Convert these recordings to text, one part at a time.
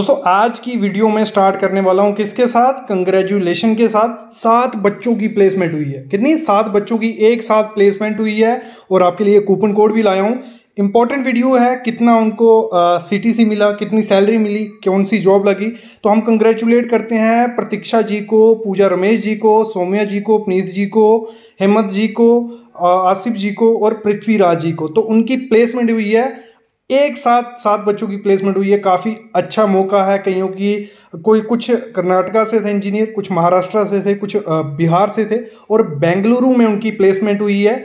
दोस्तों, आज की वीडियो में स्टार्ट करने वाला हूँ किसके साथ? कंग्रेचुलेशन के साथ सात बच्चों की प्लेसमेंट हुई है। कितनी? सात बच्चों की एक साथ प्लेसमेंट हुई है और आपके लिए कूपन कोड भी लाया हूँ। इंपॉर्टेंट वीडियो है, कितना उनको सी मिला, कितनी सैलरी मिली, कौन सी जॉब लगी। तो हम कंग्रेचुलेट करते हैं प्रतीक्षा जी को, पूजा रमेश जी को, सौम्या जी को, पनीत जी को, हेमंत जी को आसिफ जी को और पृथ्वीराज जी को। तो उनकी प्लेसमेंट हुई है एक साथ सात बच्चों की प्लेसमेंट हुई है। काफ़ी अच्छा मौका है कईयों की। कोई कुछ कर्नाटका से थे इंजीनियर कुछ महाराष्ट्र से थे, कुछ बिहार से थे और बेंगलुरु में उनकी प्लेसमेंट हुई है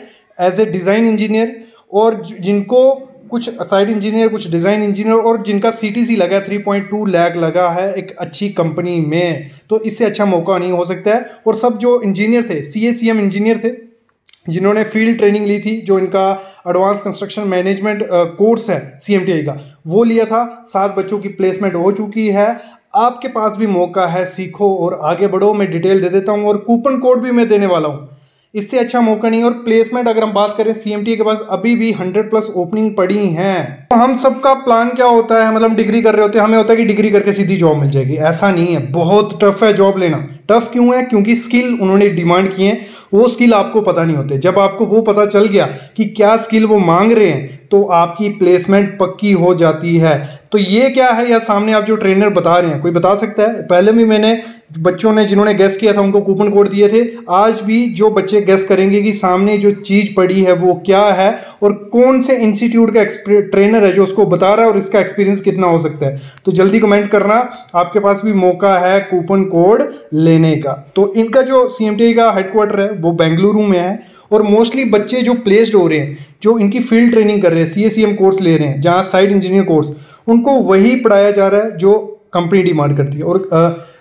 एज ए डिज़ाइन इंजीनियर और जिनको कुछ साइड इंजीनियर कुछ डिज़ाइन इंजीनियर और जिनका सी टी सी लगा है थ्री पॉइंट टू लैख लगा है एक अच्छी कंपनी में। तो इससे अच्छा मौका नहीं हो सकता है और सब जो इंजीनियर थे सी ए सी एम इंजीनियर थे जिन्होंने फ़ील्ड ट्रेनिंग ली थी, जो इनका एडवांस कंस्ट्रक्शन मैनेजमेंट कोर्स है सी का, वो लिया था। सात बच्चों की प्लेसमेंट हो चुकी है। आपके पास भी मौका है, सीखो और आगे बढ़ो। मैं डिटेल दे देता हूँ और कूपन कोड भी मैं देने वाला हूँ। इससे अच्छा मौका नहीं और प्लेसमेंट अगर हम बात करें सी के पास अभी भी हंड्रेड प्लस ओपनिंग पड़ी हैं। तो हम सबका प्लान क्या होता है? मतलब डिग्री कर रहे होते हैं, हमें होता है कि डिग्री करके सीधी जॉब मिल जाएगी। ऐसा नहीं है। बहुत टफ है जॉब लेना। टफ क्यों है? क्योंकि स्किल उन्होंने डिमांड किए हैं। वो स्किल आपको पता नहीं होते। जब आपको वो पता चल गया कि क्या स्किल वो मांग रहे हैं तो आपकी प्लेसमेंट पक्की हो जाती है। तो ये क्या है? या सामने आप जो ट्रेनर बता रहे हैं, कोई बता सकता है? पहले भी मैंने बच्चों ने, जिन्होंने गैस किया था, उनको कूपन कोड दिए थे। आज भी जो बच्चे गैस करेंगे कि सामने जो चीज़ पड़ी है, वो क्या है और कौन से इंस्टीट्यूट का ट्रेनर है जो उसको बता रहा है और इसका एक्सपीरियंस कितना हो सकता है। तो जल्दी कमेंट करना। आपके पास भी मौका है कूपन कोड लेने का। तो इनका जो सीएमटी का हेडक्वार्टर है, वो बेंगलुरु में है और मोस्टली बच्चे जो प्लेस्ड हो रहे हैं, जो इनकी फ़ील्ड ट्रेनिंग कर रहे हैं सी कोर्स ले रहे हैं, जहाँ साइड इंजीनियर कोर्स उनको वही पढ़ाया जा रहा है, जो कंपनी डिमांड करती है। और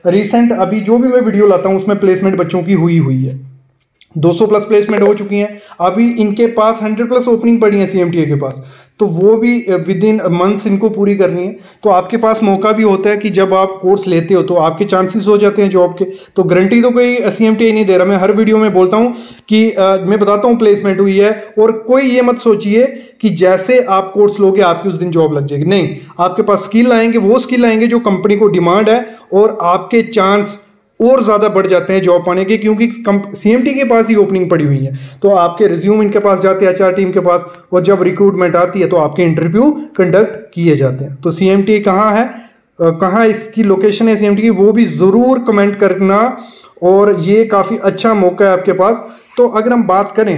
रिसेंट अभी जो भी मैं वीडियो लाता हूँ, उसमें प्लेसमेंट बच्चों की हुई हुई है। 200 प्लस प्लेसमेंट हो चुकी हैं। अभी इनके पास 100 प्लस ओपनिंग पड़ी है सीएमटीए के पास। तो वो भी विद इन मंथ्स इनको पूरी करनी है। तो आपके पास मौका भी होता है कि जब आप कोर्स लेते हो तो आपके चांसेस हो जाते हैं जॉब के। तो गारंटी तो कोई सी एम नहीं दे रहा। मैं हर वीडियो में बोलता हूँ कि आ, मैं बताता हूँ प्लेसमेंट हुई है और कोई ये मत सोचिए कि जैसे आप कोर्स लोगे आपकी उस दिन जॉब लग जाएगी। नहीं आपके पास स्किल आएँगे वो स्किल आएँगे जो कंपनी को डिमांड है और आपके चांस और ज़्यादा बढ़ जाते हैं जॉब पाने के, क्योंकि सीएमटी के पास ही ओपनिंग पड़ी हुई है। तो आपके रिज्यूम इनके पास जाते हैं एच टीम के पास, और जब रिक्रूटमेंट आती है तो आपके इंटरव्यू कंडक्ट किए जाते हैं। तो सी एम टी कहाँ है? कहाँ इसकी लोकेशन है सी टी की, वो भी ज़रूर कमेंट करना, और ये काफ़ी अच्छा मौका है आपके पास। तो अगर हम बात करें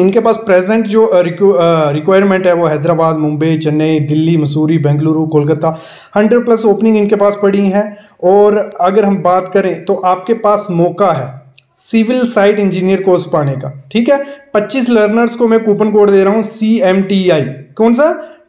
इनके पास प्रेजेंट जो रिक्वायरमेंट है वो Hyderabad, Mumbai, Chennai, Delhi, Mussoorie, Bengaluru, Kolkata hundred plus opening इनके पास पड़ी हैं। और अगर हम बात करें तो आपके पास मौका है सिविल साइट इंजीनियर कोर्स पाने का, ठीक है? 25 लर्नर्स को मैं कूपन कोड दे रहा हूँ सी एम टी आई कौन सा?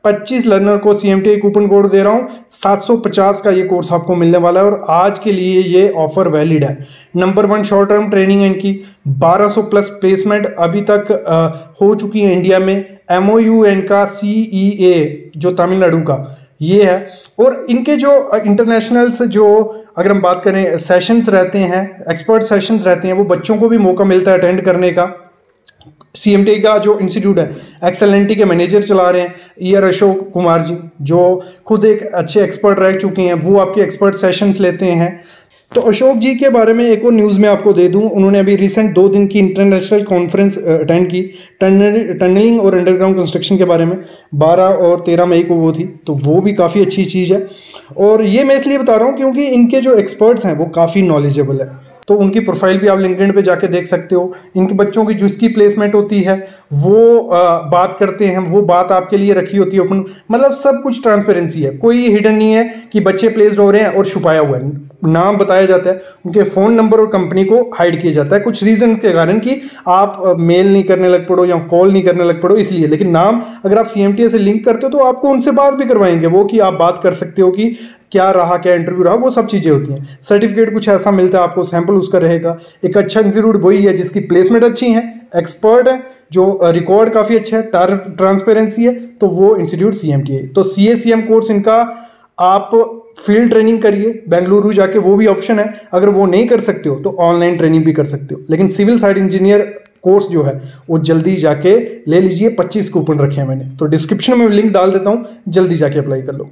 25 लर्नर को सी एम कूपन कोड दे रहा हूँ। 750 का ये कोर्स आपको मिलने वाला है और आज के लिए ये ऑफ़र वैलिड है। Number one short term training है इनकी। 1200 प्लस प्लेसमेंट अभी तक आ, हो चुकी है इंडिया में। एम ओ यू एन का सी ई ए जो तमिलनाडु का ये है। और इनके जो इंटरनेशनल्स जो अगर हम बात करें सेशंस रहते हैं एक्सपर्ट सेशंस रहते हैं वो बच्चों को भी मौका मिलता है अटेंड करने का। सीएमटी का जो इंस्टीट्यूट है एक्सेलेंटी के मैनेजर चला रहे हैं ई आर अशोक कुमार जी, जो खुद एक अच्छे एक्सपर्ट रह चुके हैं, वो आपके एक्सपर्ट सेशंस लेते हैं। तो अशोक जी के बारे में एक और न्यूज़ मैं आपको दे दूँ, उन्होंने अभी रिसेंट दो दिन की इंटरनेशनल कॉन्फ्रेंस अटेंड की टनलिंग और अंडरग्राउंड कंस्ट्रक्शन के बारे में 12 और 13 मई को वो थी तो वो भी काफ़ी अच्छी चीज़ है। और ये मैं इसलिए बता रहा हूँ क्योंकि इनके जो एक्सपर्ट्स हैं, वो काफ़ी नॉलेजेबल है। तो उनकी प्रोफ़ाइल भी आप लिंकड पे जाके देख सकते हो। इनके बच्चों की जिसकी प्लेसमेंट होती है वो आ, बात करते हैं वो बात आपके लिए रखी होती है ओपन मतलब सब कुछ ट्रांसपेरेंसी है। कोई हिडन नहीं है कि बच्चे प्लेस्ड हो रहे हैं और छुपाया हुआ है। नाम बताया जाता है उनके फ़ोन नंबर और कंपनी को हाइड किया जाता है। कुछ रीज़न के कारण कि आप मेल नहीं करने लग पड़ो या कॉल नहीं करने लग पड़ो इसलिए। लेकिन नाम अगर आप सी से लिंक करते हो तो आपको उनसे बात भी करवाएँगे वो कि आप बात कर सकते हो कि क्या रहा, क्या इंटरव्यू रहा, वो सब चीज़ें होती हैं। सर्टिफिकेट कुछ ऐसा मिलता है आपको सैंपल उसका रहेगा। एक अच्छा इंस्टीट्यूट वही है जिसकी प्लेसमेंट अच्छी है एक्सपर्ट है, जो रिकॉर्ड काफ़ी अच्छा है ट्रांसपेरेंसी है तो वो इंस्टीट्यूट सी एम है। तो सी ए सी एम कोर्स इनका आप फ़ील्ड ट्रेनिंग करिए, बेंगलुरु जाके वो भी ऑप्शन है। अगर वो नहीं कर सकते हो तो ऑनलाइन ट्रेनिंग भी कर सकते हो। लेकिन सिविल साइड इंजीनियर कोर्स जो है, वो जल्दी जाके ले लीजिए 25 कूपन रखे हैं मैंने। तो डिस्क्रिप्शन में लिंक डाल देता हूँ, जल्दी जाके अप्लाई कर लो।